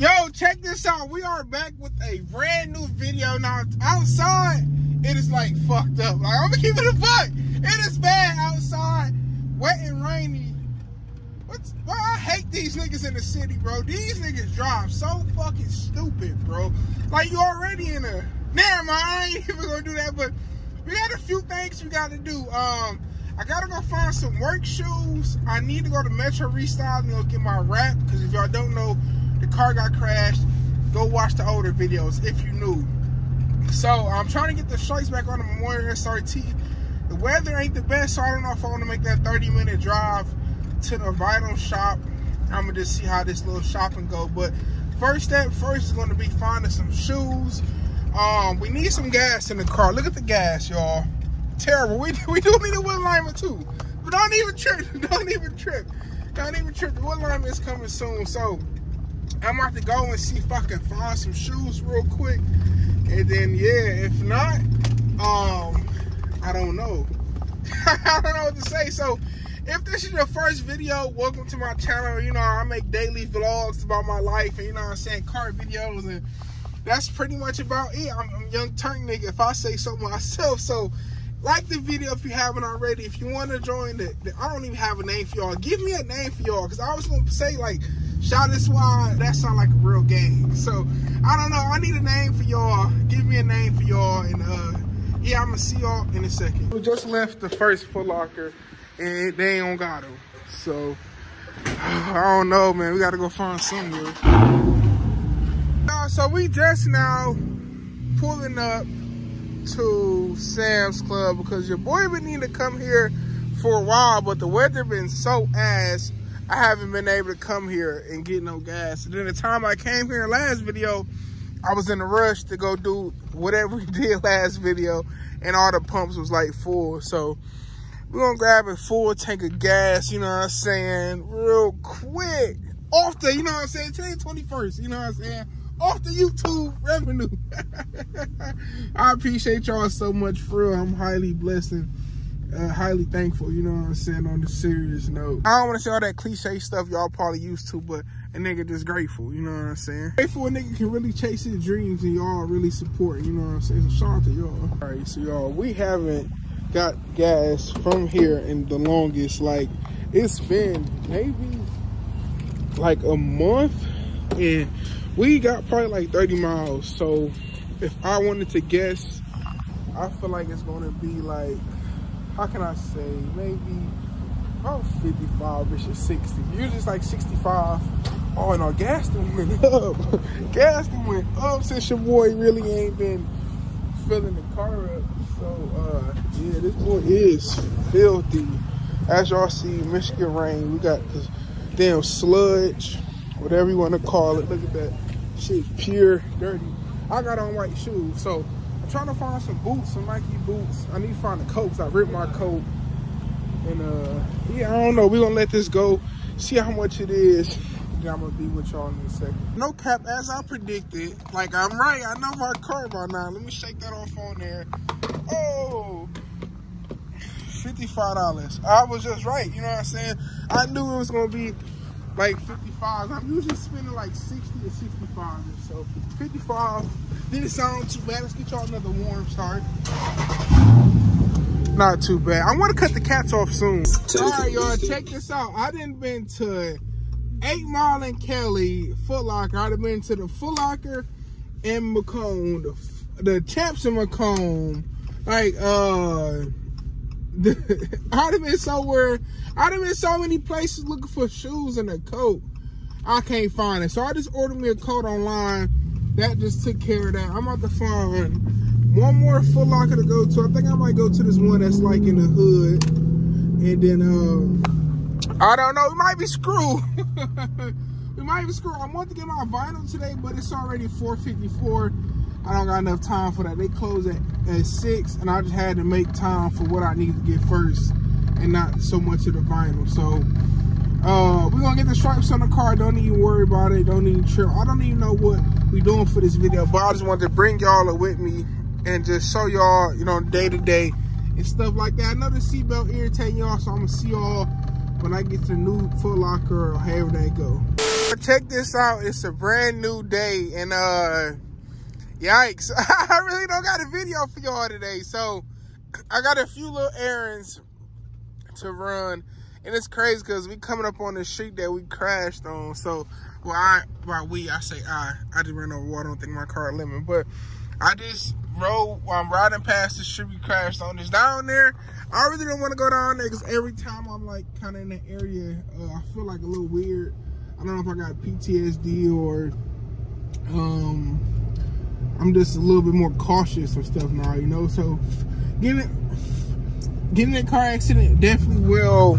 Yo, check this out. We are back with a brand new video. Now, outside, it is like fucked up. Like, I'm gonna keep it a fuck. It is bad outside, wet and rainy. What's, bro, I hate these niggas in the city, bro. These niggas drive so fucking stupid, bro. Like, you already in a. Never mind, I ain't even gonna do that, but we got a few things we gotta do. Um, I gotta go find some work shoes. I need to go to Metro Restyle and go get my wrap. Because if y'all don't know, the car got crashed. Go watch the older videos if you knew. So I'm trying to get the strikes back on the Memorial SRT. The weather ain't the best, so I don't know if I want to make that 30 minute drive to the vinyl shop. I'm gonna just see how this little shopping go. But first step first is gonna be finding some shoes. Um, we need some gas in the car. Look at the gas, y'all terrible. We, we do need a wheel alignment too. But don't even trip. Don't even trip. Don't even trip. The wheel alignment is coming soon. So I'm about to go and see if I can find some shoes real quick. And then yeah, if not, um, I don't know. I don't know what to say. So if this is your first video, welcome to my channel. You know, I make daily vlogs about my life and you know I'm saying, car videos and that's pretty much about it. I'm, I'm young Turk nigga if I say so myself. So like the video if you haven't already. If you want to join the, the, I don't even have a name for y'all. Give me a name for y'all, because I was gonna say like Shouting Squad. That sound like a real game. So I don't know. I need a name for y'all. Give me a name for y'all, and uh, yeah, I'm gonna see y'all in a second. We just left the first Foot Locker, and they ain't got them. So I don't know, man. We gotta go find somewhere. Uh, so we just now pulling up to Sam's Club because your boy been needing to come here for a while, but the weather been so ass, I haven't been able to come here and get no gas. And then the time I came here last video, I was in a rush to go do whatever we did last video, and all the pumps was like full. So we're gonna grab a full tank of gas, you know what I'm saying, real quick. Off the, you know what I'm saying, today 21st, you know what I'm saying? off the YouTube revenue. I appreciate y'all so much for real. I'm highly blessed and uh, highly thankful, you know what I'm saying, on the serious note. I don't want to say all that cliche stuff y'all probably used to, but a nigga just grateful, you know what I'm saying? Grateful a nigga can really chase his dreams and y'all really support, you know what I'm saying? So shout out to y'all. All right, so y'all, we haven't got gas from here in the longest, like, it's been maybe like a month and we got probably like 30 miles. So if I wanted to guess, I feel like it's gonna be like, how can I say, maybe about 55-ish or 60. Usually it's like 65. Oh, no, gas done went up. gas went up since your boy really ain't been filling the car up. So, uh, yeah, this boy is filthy. As y'all see, Michigan rain. We got this damn sludge, whatever you want to call it. Look at that shit pure dirty. I got on white shoes, so I'm trying to find some boots, some Nike boots. I need to find the coats. I ripped my coat. And uh yeah, I don't know. We're gonna let this go, see how much it is. Then I'm gonna be with y'all in a second. No cap, as I predicted, like I'm right. I know my car by now. Let me shake that off on there. Oh, $55. I was just right, you know what I'm saying? I knew it was gonna be like 55. I'm usually spending like 60 to 65. So 55 didn't sound too bad. Let's get y'all another warm start. Not too bad. I want to cut the cats off soon. All right, y'all, check this out. I didn't been to 8 Mile and Kelly Foot Locker. I'd have been to the Foot Locker and Macomb, the, the Champs and Macomb. Like, uh, I'd have been somewhere, I'd have been in so many places looking for shoes and a coat. I can't find it. So I just ordered me a coat online. That just took care of that. I'm about to find one more Foot Locker to go to. I think I might go to this one that's like in the hood. And then, uh, I don't know, we might be screwed. we might be screwed. I want to get my vinyl today, but it's already 454. I don't got enough time for that. They close at, at 6, and I just had to make time for what I need to get first and not so much of the vinyl. So, uh, we're to get the stripes on the car. Don't even worry about it. Don't even trip. I don't even know what we doing for this video, but I just wanted to bring y'all with me and just show y'all, you know, day to day and stuff like that. I know the seatbelt irritating y'all, so I'm to see y'all when I get to the new Foot Locker or however they go. check this out. It's a brand new day and uh yikes. I really don't got a video for y'all today. So I got a few little errands to run. And it's crazy because we coming up on the street that we crashed on. So well I by we I say I I just ran over water, I don't think my car limit, but I just rode while I'm riding past the street we crashed on. It's down there. I really don't want to go down there because every time I'm like kind of in the area, uh, I feel like a little weird. I don't know if I got PTSD or um, I'm just a little bit more cautious of stuff now, you know. So getting getting in a car accident definitely will.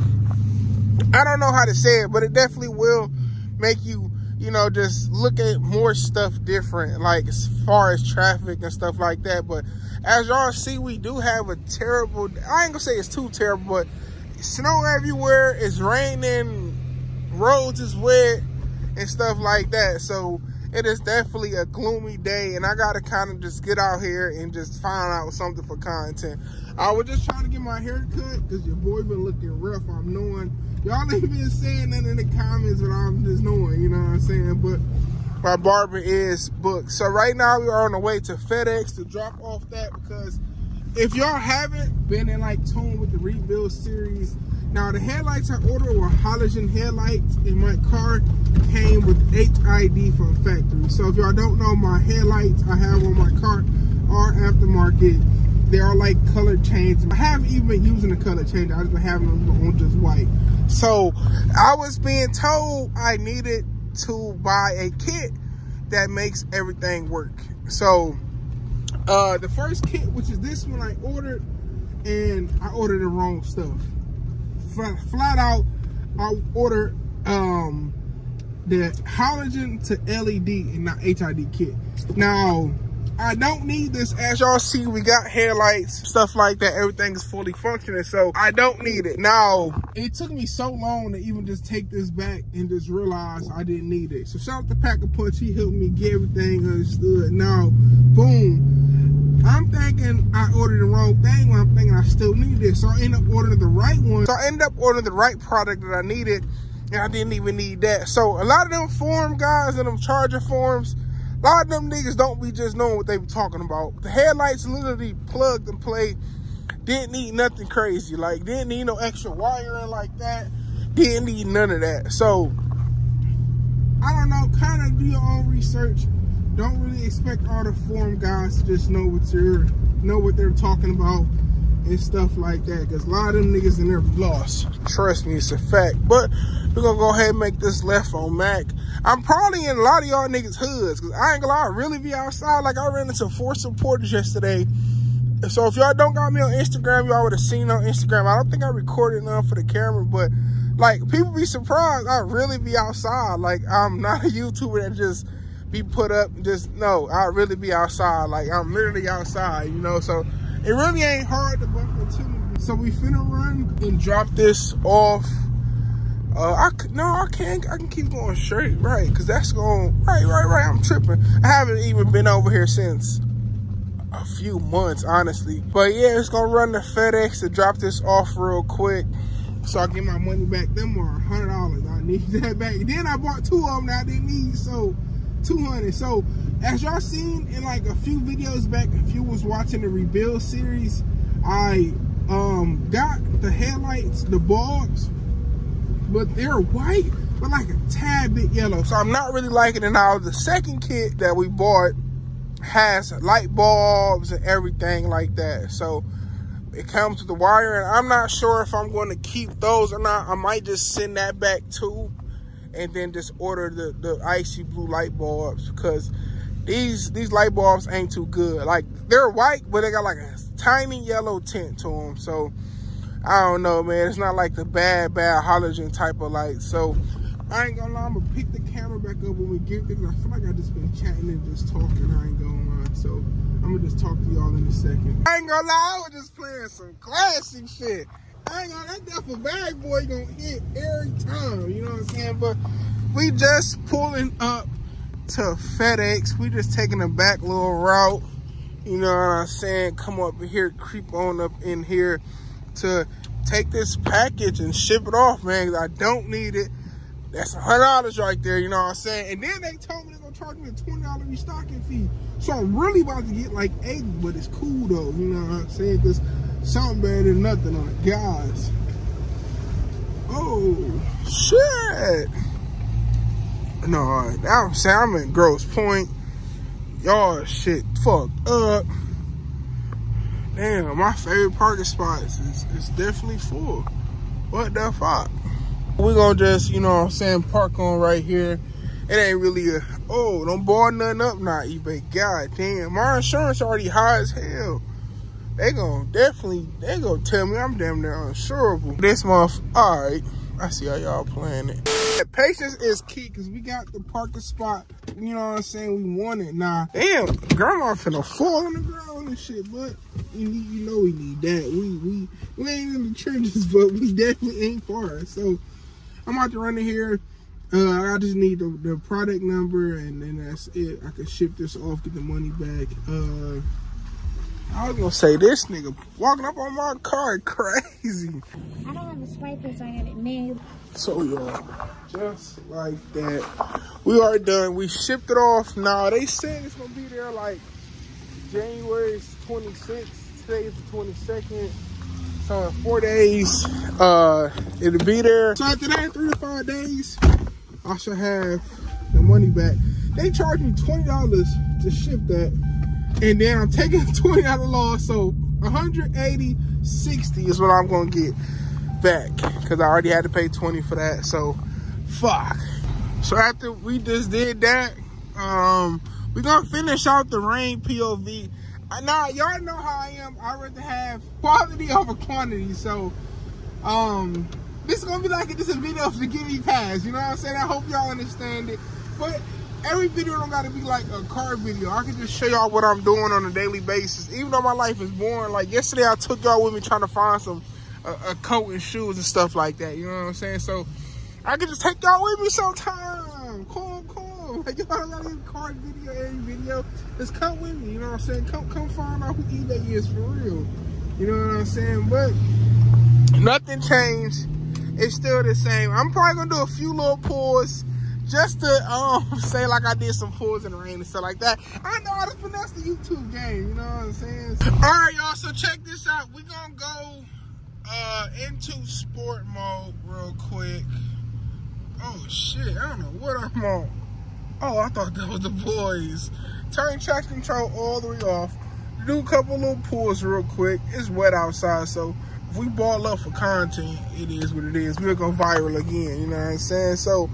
I don't know how to say it, but it definitely will make you, you know, just look at more stuff different, like as far as traffic and stuff like that. But as y'all see, we do have a terrible. I ain't gonna say it's too terrible, but snow everywhere. It's raining roads is wet and stuff like that. So it is definitely a gloomy day and I gotta kind of just get out here and just find out something for content. I was just trying to get my hair cut because your boy been looking rough. I'm knowing y'all ain't been saying nothing in the comments, but I'm just knowing, you know what I'm saying? But my barber is booked. So right now we are on the way to FedEx to drop off that because if y'all haven't been in like tune with the rebuild series, now the headlights I ordered were halogen headlights and my car came with HID from factory. So if y'all don't know, my headlights I have on my car are aftermarket. They are like color change. I haven't even been using the color change. I just been having them on just white. So I was being told I needed to buy a kit that makes everything work. So uh, the first kit, which is this one I ordered, and I ordered the wrong stuff. Flat, out, I ordered um, the halogen to LED and not HID kit. Now, I don't need this. As y'all see, we got headlights, stuff like that. Everything is fully functioning, so I don't need it. Now, it took me so long to even just take this back and just realize I didn't need it. So shout out to Pack a Punch. He helped me get everything understood. Now, boom. I'm thinking I ordered the wrong thing when I'm thinking I still need this. So I end up ordering the right one. So I end up ordering the right product that I needed and I didn't even need that. So a lot of them form guys and them charger forms, a lot of them niggas don't be just knowing what they be talking about. The headlights literally plugged and play. Didn't need nothing crazy. Like, didn't need no extra wiring like that. Didn't need none of that. So, I don't know. Kind of do your own research. Don't really expect all the form guys to just know what you're, know what they're talking about and stuff like that. Because a lot of them niggas in there lost. Trust me, it's a fact. But we're to go ahead and make this left on Mack. I'm probably in a lot of y'all niggas hoods. Because I ain't to lie, really be outside. Like, I ran into four supporters yesterday. So if y'all don't got me on Instagram, y'all would have seen on Instagram. I don't think I recorded enough for the camera, but like people be surprised. I really be outside. Like I'm not a YouTuber that just be put up. Just no, i'll really be outside. Like I'm literally outside, you know. So it really ain't hard to bump into. So we finna run and drop this off. Uh, I no, I can't. I can keep going straight, right? Cause that's going right, right, right. I'm tripping. I haven't even been over here since a few months, honestly. But yeah, it's gonna run to FedEx to drop this off real quick. So I get my money back. Them were a hundred dollars. I need that back. Then I bought two of them that I didn't need, so 200. So as y'all seen in like a few videos back, if you was watching the rebuild series, I um got the headlights, the bulbs, but they're white, but like a tad bit yellow. So I'm not really liking it now. The second kit that we bought has light bulbs and everything like that. So it comes with the wire and I'm not sure if I'm going to keep those or not. I might just send that back too and then just order the, the icy blue light bulbs because these these light bulbs ain't too good. Like they're white, but they got like a tiny yellow tint to them. So I don't know, man. It's not like the bad, bad halogen type of light. So I ain't gonna lie, I'm gonna pick the camera back up when we get there. I feel like I just been chatting and just talking. I ain't gonna lie. So I'm gonna just talk to y'all in a second. I ain't gonna lie, I was just playing some classic shit. I ain't gonna, that duffel bag boy gonna hit every time, you know what I'm saying? But we just pulling up to FedEx. We just taking a back little route, you know what I'm saying? Come up here, creep on up in here to take this package and ship it off, man. I don't need it. That's a hundred dollars right there, you know what I'm saying? And then they told me me a twenty dollar restocking fee. So I'm really about to get like 80, but it's cool though, you know what I'm saying? Cause something better than nothing on it. Guys. Oh shit. No, I'm saying I'm in Grosse Pointe. Y'all shit fucked up. Damn, my favorite parking spots is, is definitely full. What the fuck? We're gonna just, you know what I'm saying, park on right here. It ain't really a, oh, don't bar nothing up now, eBay. God damn, my insurance already high as hell. They gonna definitely, they gonna tell me I'm damn near uninsurable. This month, all right. I see how y'all playing it. Patience is key because we got the parking spot. You know what I'm saying? We want it now. Damn, grandma finna fall on the ground and shit, but you, you know we need that. We we we ain't in the trenches, but we definitely ain't far. So I'm about to run in here. Uh, I just need the, the, product number and then that's it. I can ship this off, get the money back. Uh, I was gonna say this nigga walking up on my car crazy. I don't have a swiper, so I got it made. So y'all, just like that, we are done. We shipped it off. Now they said it's gonna be there like January 26th. Today is the 22nd. So in four days, uh, it'll be there. So after that, three to five days, I should have the money back. They charged me $20 to ship that. And then I'm taking $20 loss. So 180, 60 is what I'm gonna get back. Cause I already had to pay 20 for that. So fuck. So after we just did that, um, we're gonna finish out the rain POV now y'all know how I am. I rather have quality over quantity. So, um, this is gonna be like this is a video for the Gimme Pass. You know what I'm saying? I hope y'all understand it. But every video don't gotta be like a car video. I can just show y'all what I'm doing on a daily basis. Even though my life is boring. Like yesterday, I took y'all with me trying to find some a, a coat and shoes and stuff like that. You know what I'm saying? So I can just take y'all with me sometime. Cool, cool. Like y'all gotta get a car video every video. Just come with me, you know what I'm saying? Come come find out who eBay is for real. You know what I'm saying? But nothing changed. It's still the same. I'm probably gonna do a few little pulls just to um say like I did some pulls in the rain and stuff like that. I know how to finesse the YouTube game, you know what I'm saying? All right, y'all, so check this out. we gonna go uh into sport mode real quick. Oh shit, I don't know what I'm on. Oh, I thought that was the boys. Turn traction control all the way off. Do a couple little pulls real quick. It's wet outside, so if we ball up for content, it is what it is. We'll go viral again, you know what I'm saying? So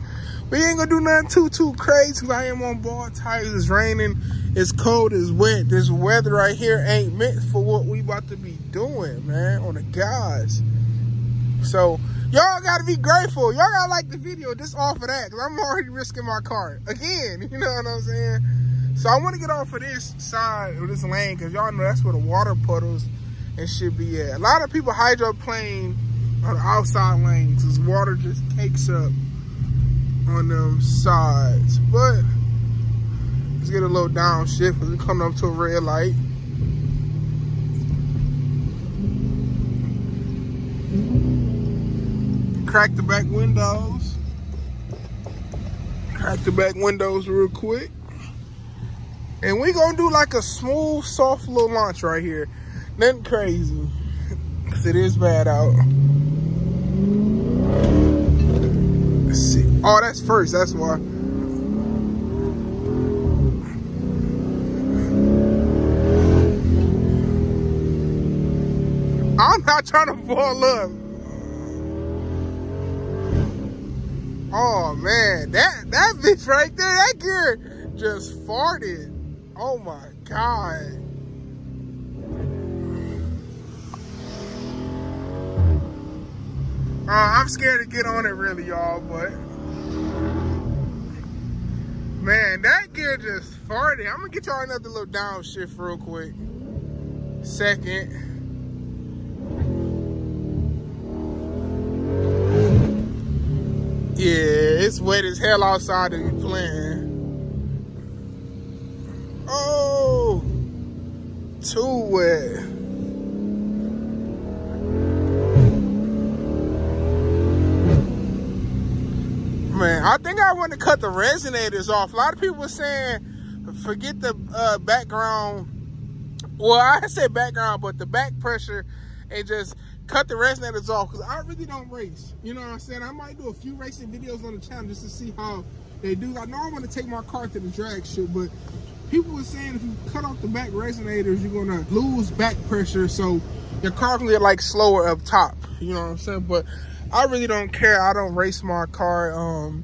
we ain't gonna do nothing too, too crazy I am on ball tires. It's raining, it's cold, it's wet. This weather right here ain't meant for what we about to be doing, man, on the guys. So y'all gotta be grateful. Y'all gotta like the video just off of that, because I'm already risking my car. Again, you know what I'm saying? So I want to get off of this side of this lane, because y'all know that's where the water puddles and should be at. A lot of people hydroplane on the outside lanes, because water just cakes up on them sides. But let's get a little downshift, because we're coming up to a red light. crack the back windows. Crack the back windows real quick. And we gonna do like a smooth, soft little launch right here. Nothing crazy. Cause it is bad out. Let's see. Oh, that's first, that's why. I'm not trying to fall up. Oh man, that that bitch right there, that gear just farted. Oh my god. Uh, I'm scared to get on it really, y'all, but man, that gear just farted. I'm gonna get y'all another little downshift real quick. Second. Yeah, it's wet as hell outside to be playing. Oh, too wet. Man. I think I want to cut the resonators off. A lot of people were saying, forget the uh, background. Well, I say background, but the back pressure and just cut the resonators off because I really don't race. You know what I'm saying? I might do a few racing videos on the channel just to see how they do. I know I want to take my car to the drag show, but people were saying if you cut off the back resonators, you're gonna lose back pressure, so your car can get like slower up top. You know what I'm saying? But I really don't care. I don't race my car. Um,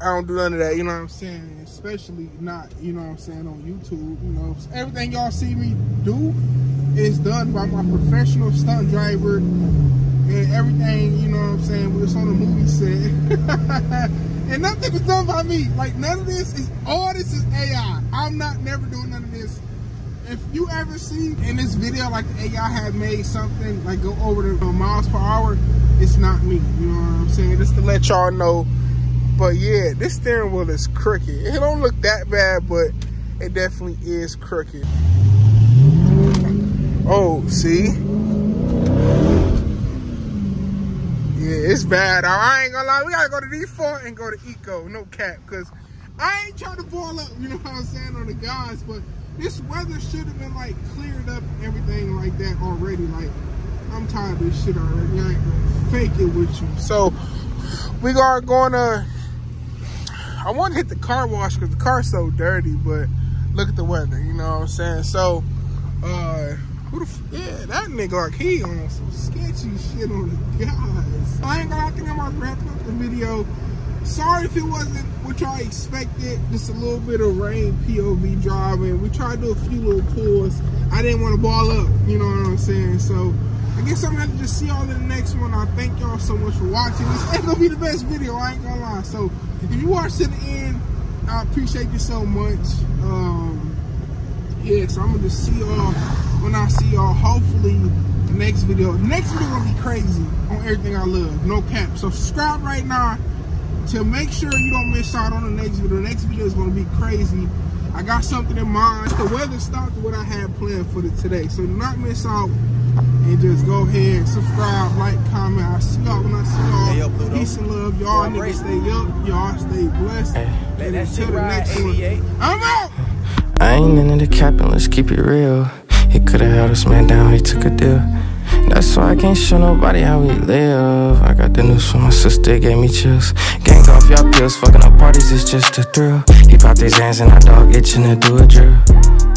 I don't do none of that. You know what I'm saying? Especially not, you know what I'm saying, on YouTube. You know, everything y'all see me do is done by my professional stunt driver and everything. You know what I'm saying? It's on the movie set. and nothing was done by me. Like none of this is all this is AI. I'm not never doing none of this. If you ever see in this video like the AI had made something like go over the miles per hour, it's not me. You know what I'm saying? Just to let y'all know. But yeah, this steering wheel is crooked. It don't look that bad, but it definitely is crooked. Oh, see? Yeah, it's bad. I ain't gonna lie. We gotta go to default and go to eco. No cap. Because I ain't trying to ball up, you know what I'm saying, on the guys. But this weather should have been like cleared up everything like that already. Like, I'm tired of this shit already. I ain't gonna fake it with you. So, we are gonna. I want to hit the car wash because the car's so dirty, but look at the weather, you know what I'm saying? So, uh, yeah, that nigga like he on some sketchy shit on the guys. I ain't gonna I think I'm gonna wrap up the video. Sorry if it wasn't what y'all expected. Just a little bit of rain POV driving. We tried to do a few little pulls. I didn't want to ball up, you know what I'm saying? So I guess I'm gonna have to just see y'all in the next one. I thank y'all so much for watching. This ain't gonna be the best video, I ain't gonna lie. So if you watched to the end, I appreciate you so much. Um yeah, so I'm gonna just see y'all when I see y'all, hopefully, the next video. The next video gonna be crazy on everything I love. No cap. So subscribe right now to make sure you don't miss out on the next video. The next video is gonna be crazy. I got something in mind. The weather stopped what I had planned for the today. So do not miss out and just go ahead, subscribe, like, comment. I see y'all when I see y'all. Hey, Peace and love. Y'all niggas stay up. Y'all stay blessed. Hey, and until the next one. I'm out. I ain't into the capping, let's keep it real. He could've held this man down, he took a deal. That's why I can't show nobody how we live. I got the news from my sister, gave me chills. Gang off y'all pills, fucking up parties, it's just a thrill. He popped his hands and I dog itching to do a drill.